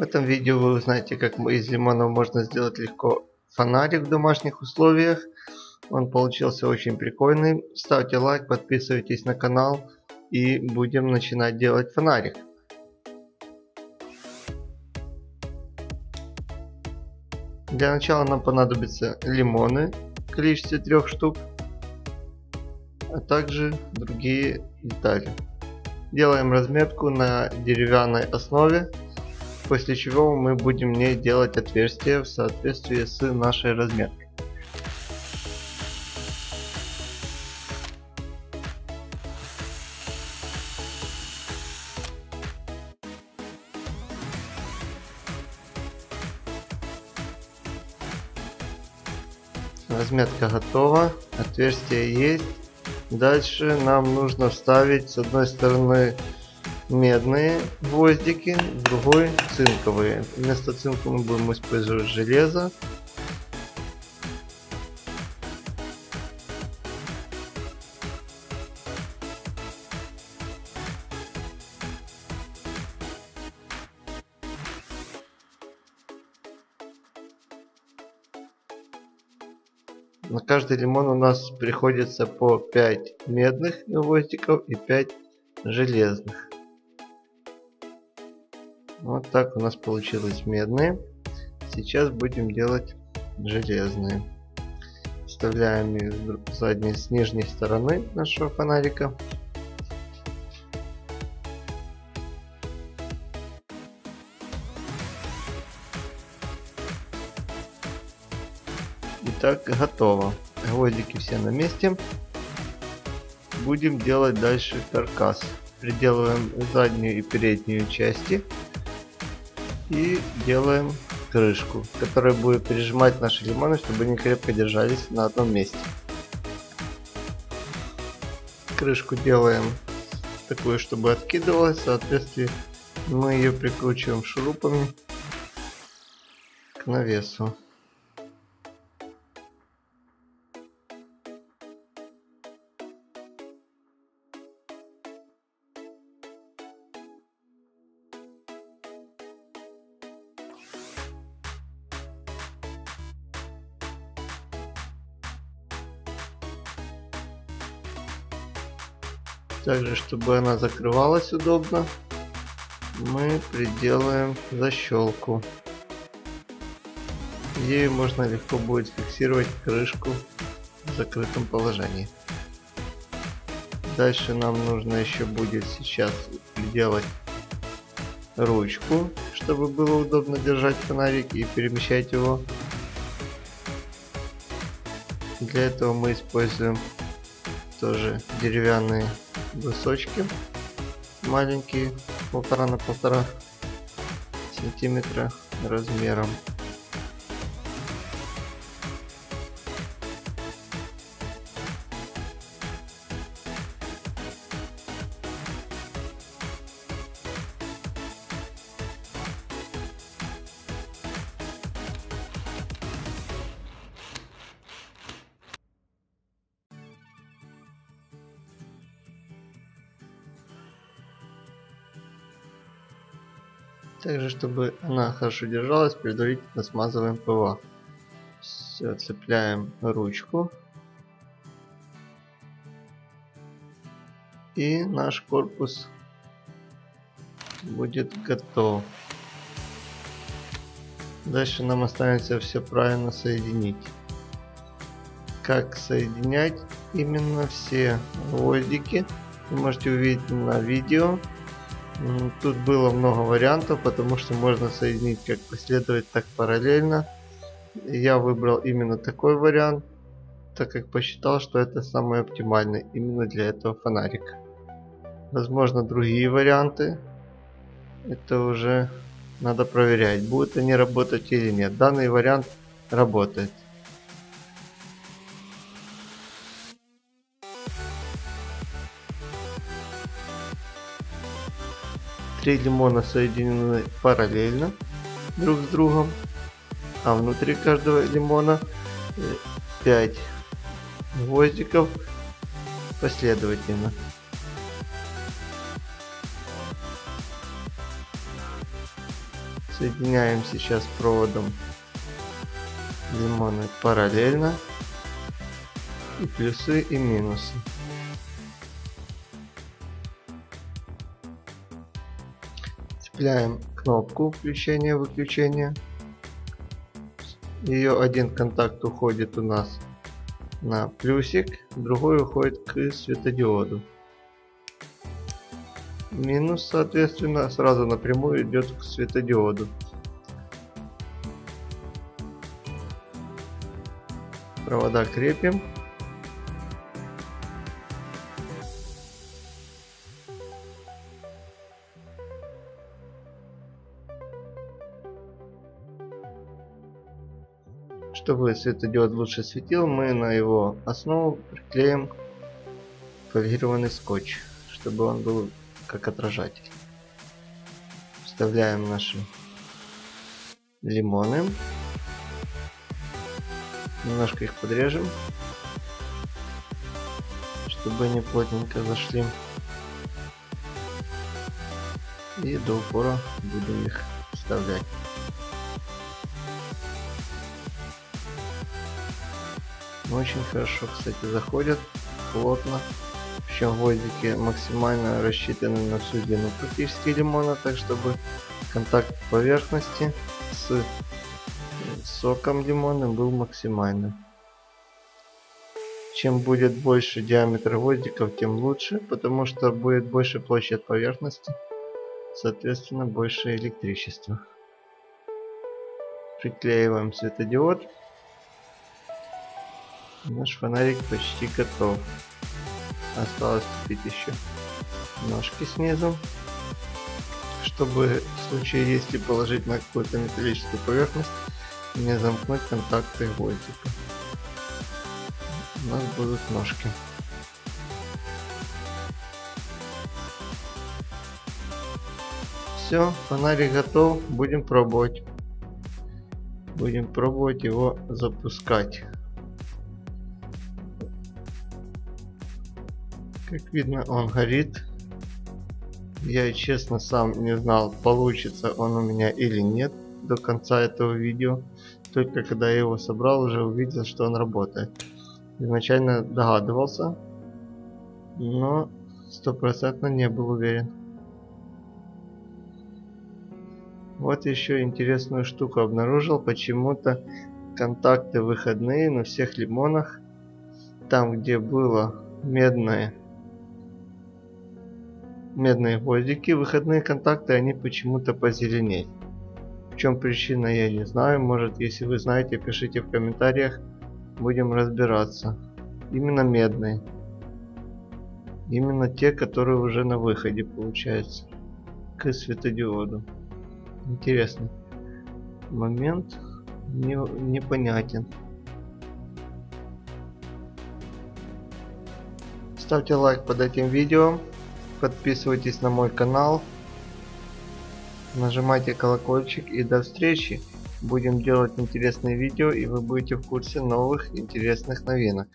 В этом видео вы узнаете, как из лимонов можно сделать легко фонарик в домашних условиях. Он получился очень прикольный. Ставьте лайк, подписывайтесь на канал и будем начинать делать фонарик. Для начала нам понадобятся лимоны в количестве трех штук, а также другие детали. Делаем разметку на деревянной основе, после чего мы будем не делать отверстия в соответствии с нашей разметкой. Разметка готова, отверстие есть. Дальше нам нужно вставить с одной стороны медные гвоздики, другой цинковые. Вместо цинка мы будем использовать железо. На каждый лимон у нас приходится по 5 медных гвоздиков и 5 железных. Вот так у нас получилось медные. Сейчас будем делать железные. Вставляем их с задней, с нижней стороны нашего фонарика. Итак, готово. Гвоздики все на месте. Будем делать дальше каркас. Приделываем заднюю и переднюю части. И делаем крышку, которая будет прижимать наши лимоны, чтобы они крепко держались на одном месте. Крышку делаем такую, чтобы откидывалась. В соответствии мы ее прикручиваем шурупами к навесу. Также, чтобы она закрывалась удобно, мы приделаем защелку. Ею можно легко будет фиксировать крышку в закрытом положении. Дальше нам нужно еще будет сейчас приделать ручку, чтобы было удобно держать фонарик и перемещать его. Для этого мы используем тоже деревянные брусочки маленькие полтора на полтора сантиметра размером Также, чтобы она хорошо держалась, предварительно смазываем ПВА. Все, цепляем ручку. И наш корпус будет готов. Дальше нам останется все правильно соединить. Как соединять именно все гвоздики, вы можете увидеть на видео. Тут было много вариантов, потому что можно соединить как последовательно, так параллельно. Я выбрал именно такой вариант, так как посчитал, что это самый оптимальный именно для этого фонарика. Возможно другие варианты. Это уже надо проверять, будут они работать или нет. Данный вариант работает. Три лимона соединены параллельно друг с другом, а внутри каждого лимона 5 гвоздиков последовательно. Соединяем сейчас проводом лимоны параллельно. И плюсы и минусы. Цепляем кнопку включения-выключения. Ее один контакт уходит у нас на плюсик, другой уходит к светодиоду. Минус, соответственно, сразу напрямую идет к светодиоду. Провода крепим. Чтобы светодиод лучше светил, мы на его основу приклеим полированный скотч, чтобы он был как отражатель. Вставляем наши лимоны. Немножко их подрежем, чтобы они плотненько зашли. И до упора будем их вставлять. Очень хорошо, кстати, заходят плотно. Причем гвоздики максимально рассчитаны на всю длину практически лимона, так чтобы контакт поверхности с соком лимонным был максимальным. Чем будет больше диаметр гвоздиков, тем лучше, потому что будет больше площадь поверхности, соответственно больше электричества. Приклеиваем светодиод. Наш фонарик почти готов. Осталось купить еще ножки снизу. Чтобы в случае, если положить на какую-то металлическую поверхность, не замкнуть контакты гвоздика. У нас будут ножки. Все, фонарик готов, будем пробовать. Будем пробовать его запускать. Как видно, он горит. Я честно сам не знал, получится он у меня или нет до конца этого видео. Только когда я его собрал, уже увидел, что он работает. Изначально догадывался, но стопроцентно не был уверен. Вот еще интересную штуку обнаружил. Почему-то контакты выходные на всех лимонах, там где было медное медные гвоздики, выходные контакты, они почему-то позеленей. В чем причина, я не знаю. Может, если вы знаете, пишите в комментариях. Будем разбираться. Именно медные. Именно те, которые уже на выходе, получается. К светодиоду. Интересный момент. Не, непонятен. Ставьте лайк под этим видео подписывайтесь на мой канал, нажимайте колокольчик и до встречи. Будем делать интересные видео и вы будете в курсе новых интересных новинок.